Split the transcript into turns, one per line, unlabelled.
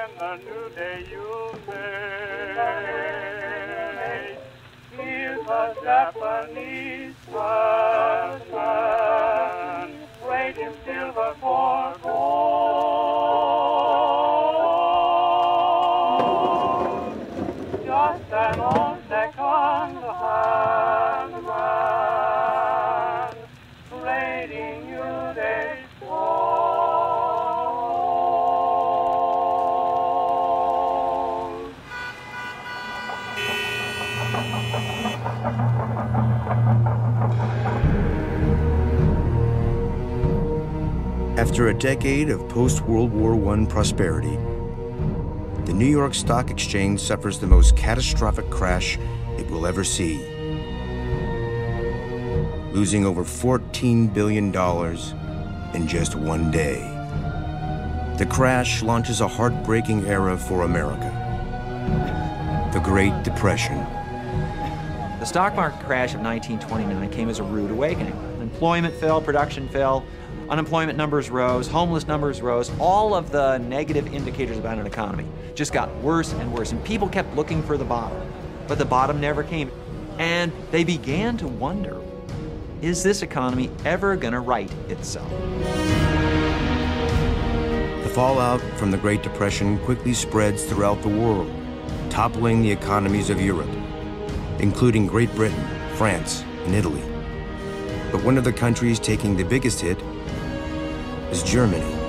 when the new day you made. Here's a Japanese Russian, radiant silver for
After a decade of post World War I prosperity, the New York Stock Exchange suffers the most catastrophic crash it will ever see, losing over $14 billion in just one day. The crash launches a heartbreaking era for America the Great Depression.
The stock market crash of 1929 came as a rude awakening. Employment fell, production fell, unemployment numbers rose, homeless numbers rose. All of the negative indicators about an economy just got worse and worse, and people kept looking for the bottom. But the bottom never came. And they began to wonder is this economy ever going to right itself?
The fallout from the Great Depression quickly spreads throughout the world, toppling the economies of Europe, including Great Britain, France, and Italy. But one of the countries taking the biggest hit is Germany.